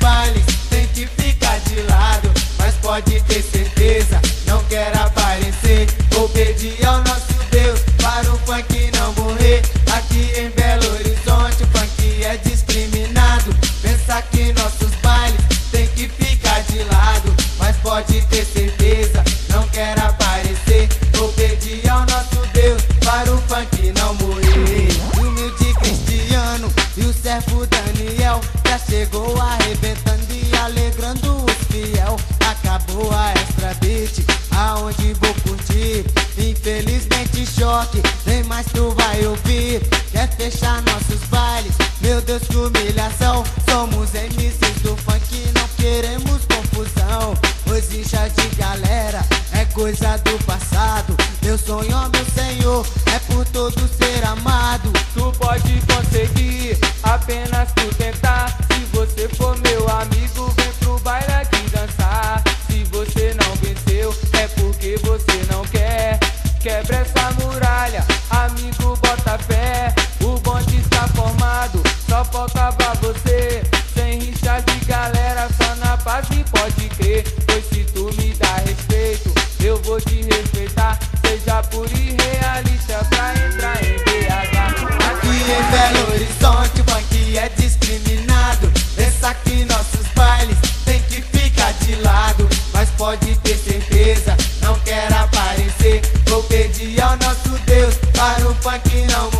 bailes tem que ficar de lado. Mas pode ter certeza, não quero aparecer. Vou pedir ao nosso chegou arrebentando e alegrando os fiel. Acabou a extra beat, aonde vou curtir. Infelizmente choque, nem mais tu vai ouvir. Quer fechar nossos bailes? Meu Deus, que humilhação. Somos MCs do funk, não queremos confusão. Os de galera é coisa do passado. Meu sonho, meu faltava você. Sem rixa de galera, só na paz e pode crer. Pois se tu me dá respeito, eu vou te respeitar. Seja puro e realista pra entrar em BH. Aqui em Belo Horizonte o funk é discriminado. Pensa que nossos bailes tem que ficar de lado. Mas pode ter certeza, não quero aparecer. Vou pedir ao nosso Deus para o funk não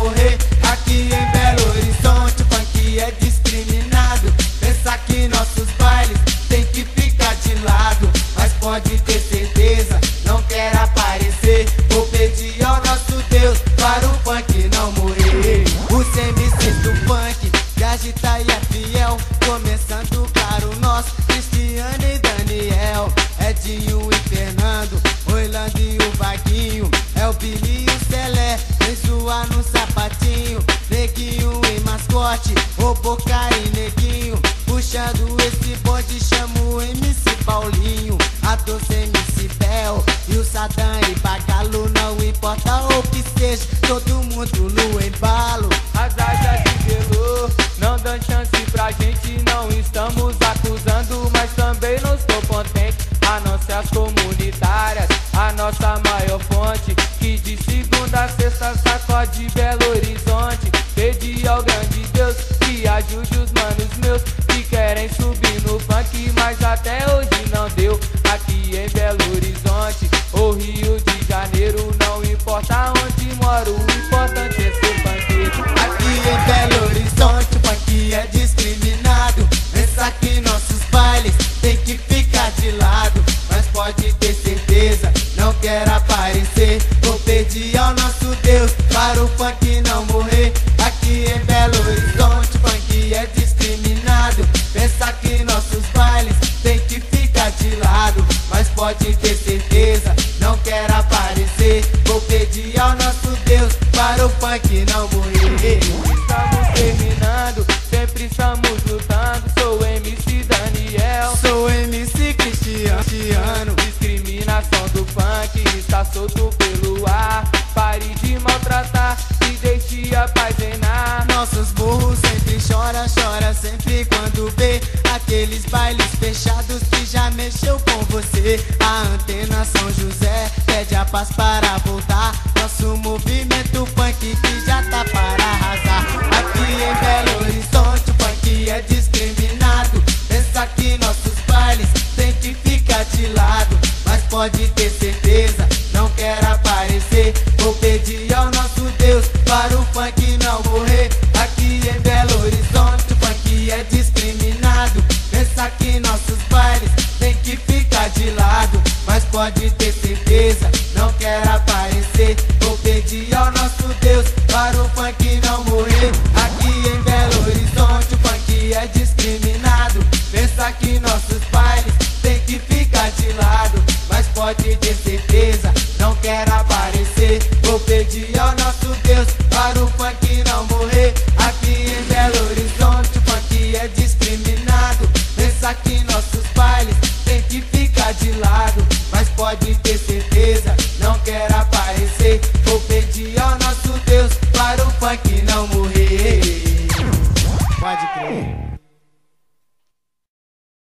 zoar no sapatinho. Neguinho e mascote, o Boca e Neguinho. Puxando esse bode, chamo o MC Paulinho. A doce MC Bel e o Sadam e Bagalo. Não importa o que não quero aparecer. Vou pedir ao nosso Deus para o funk não morrer. Aqui em Belo Horizonte funk é discriminado. Pensa que nossos bailes tem que ficar de lado. Mas pode ter certeza, não quero aparecer. Vou pedir ao nosso Deus para o funk não morrer. Estamos terminando, sempre estamos sempre quando vê aqueles bailes fechados que já mexeu com você. A antena São José pede a paz para voltar. Nosso movimento funk que já tá para arrasar. Aqui em Belo Horizonte o funk é discriminado. Pensa que nossos bailes tem que ficar de lado, mas pode ter certeza, não quero aparecer. Vou pedir